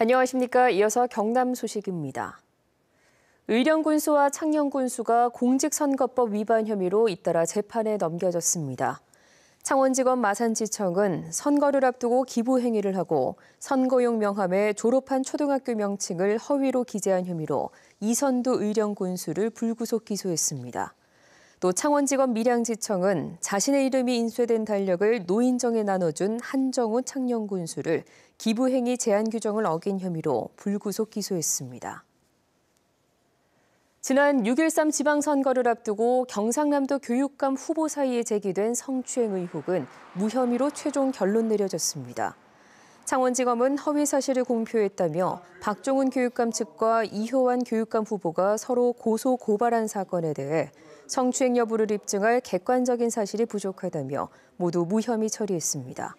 안녕하십니까. 이어서 경남 소식입니다. 의령군수와 창녕군수가 공직선거법 위반 혐의로 잇따라 재판에 넘겨졌습니다. 창원지검 마산지청은 선거를 앞두고 기부 행위를 하고 선거용 명함에 졸업한 초등학교 명칭을 허위로 기재한 혐의로 이선두 의령 군수를 불구속 기소했습니다. 또 창원지검 밀양지청은 자신의 이름이 인쇄된 달력을 노인정에 나눠준 한정훈 창녕군수를 기부행위 제한 규정을 어긴 혐의로 불구속 기소했습니다. 지난 6.13 지방선거를 앞두고 경상남도 교육감 후보 사이에 제기된 성추행 의혹은 무혐의로 최종 결론 내려졌습니다. 창원지검은 허위 사실을 공표했다며 박종훈 교육감 측과 이효환 교육감 후보가 서로 고소 고발한 사건에 대해 성추행 여부를 입증할 객관적인 사실이 부족하다며 모두 무혐의 처리했습니다.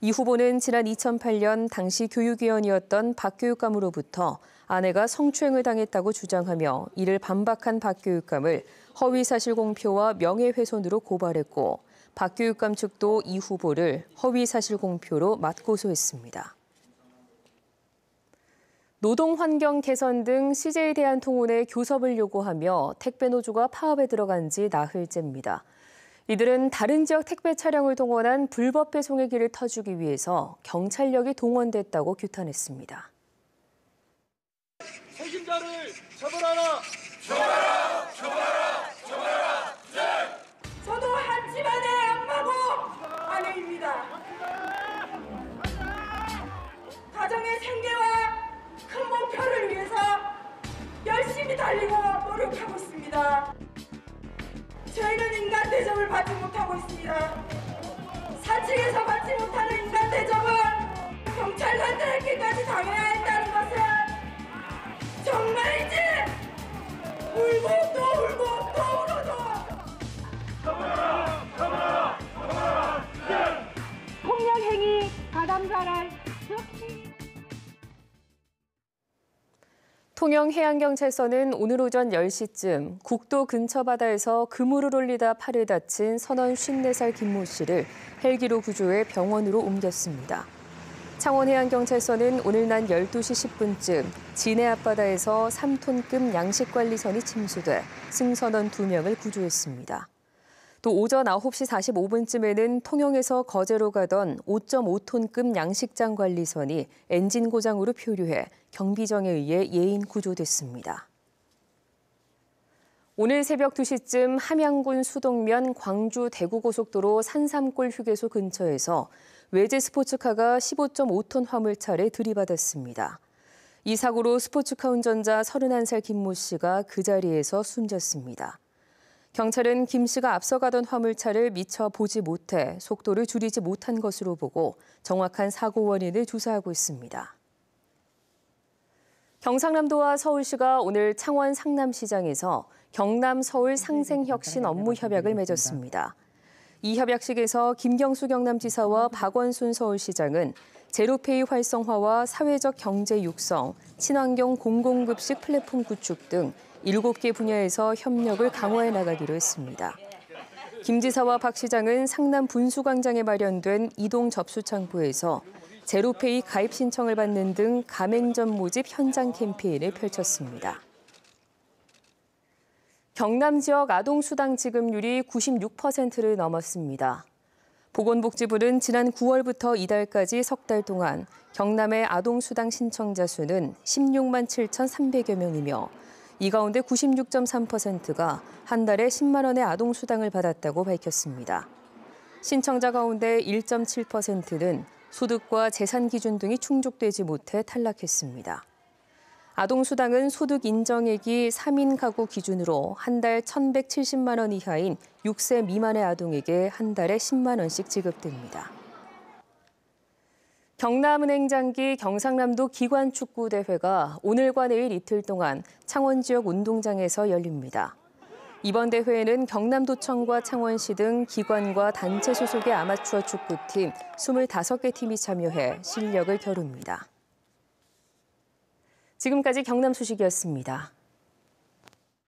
이 후보는 지난 2008년 당시 교육위원이었던 박 교육감으로부터 아내가 성추행을 당했다고 주장하며 이를 반박한 박 교육감을 허위사실 공표와 명예훼손으로 고발했고 박 교육감 측도 이 후보를 허위사실 공표로 맞고소했습니다. 노동 환경 개선 등 CJ 대한통운의 교섭을 요구하며 택배 노조가 파업에 들어간 지 나흘째입니다. 이들은 다른 지역 택배 차량을 동원한 불법 배송의 길을 터주기 위해서 경찰력이 동원됐다고 규탄했습니다. 책임자를 처벌하라! 처벌하라! 처벌하라! 처벌하라! 네! 저도 한 집안의 엄마고 아내입니다. 가정의 생계와 큰 목표를 위해서 열심히 달리고 노력하고 있습니다. 저희는 인간 대접을 받지 못하고 있습니다. 사측에서 받지 못하는 인간 대접은 경찰관들에게까지 당해야 한다는 것은 정말이지 울고 또 울고 또 울어도 폭력 행위 가담자랄 즉시 통영해양경찰서는 오늘 오전 10시쯤 국도 근처 바다에서 그물을 올리다 팔을 다친 선원 54살 김모 씨를 헬기로 구조해 병원으로 옮겼습니다. 창원해양경찰서는 오늘 난 12시 10분쯤 진해 앞바다에서 3톤급 양식관리선이 침수돼 승선원 2명을 구조했습니다. 또 오전 9시 45분쯤에는 통영에서 거제로 가던 5.5톤급 양식장 관리선이 엔진 고장으로 표류해 경비정에 의해 예인 구조됐습니다. 오늘 새벽 2시쯤 함양군 수동면 광주 대구고속도로 산삼골 휴게소 근처에서 외제 스포츠카가 15.5톤 화물차를 들이받았습니다. 이 사고로 스포츠카 운전자 31살 김모 씨가 그 자리에서 숨졌습니다. 경찰은 김 씨가 앞서가던 화물차를 미처 보지 못해 속도를 줄이지 못한 것으로 보고 정확한 사고 원인을 조사하고 있습니다. 경상남도와 서울시가 오늘 창원 상남시장에서 경남 서울 상생혁신 업무 협약을 맺었습니다. 이 협약식에서 김경수 경남지사와 박원순 서울시장은 제로페이 활성화와 사회적 경제 육성, 친환경 공공급식 플랫폼 구축 등 7개 분야에서 협력을 강화해 나가기로 했습니다. 김 지사와 박 시장은 상남 분수광장에 마련된 이동 접수 창구에서 제로페이 가입 신청을 받는 등 가맹점 모집 현장 캠페인을 펼쳤습니다. 경남 지역 아동 수당 지급률이 96%를 넘었습니다. 보건복지부는 지난 9월부터 이달까지 석 달 동안 경남의 아동 수당 신청자 수는 16만 7,300여 명이며 이 가운데 96.3%가 한 달에 10만 원의 아동 수당을 받았다고 밝혔습니다. 신청자 가운데 1.7%는 소득과 재산 기준 등이 충족되지 못해 탈락했습니다. 아동 수당은 소득 인정액이 3인 가구 기준으로 한 달 1,170만 원 이하인 6세 미만의 아동에게 한 달에 10만 원씩 지급됩니다. 경남은행 장기 경상남도 기관축구대회가 오늘과 내일 이틀 동안 창원 지역 운동장에서 열립니다. 이번 대회에는 경남도청과 창원시 등 기관과 단체 소속의 아마추어 축구팀 25개 팀이 참여해 실력을 겨룹니다. 지금까지 경남 소식이었습니다.